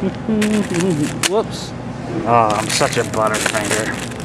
Whoops. Oh, I'm such a butterfinger.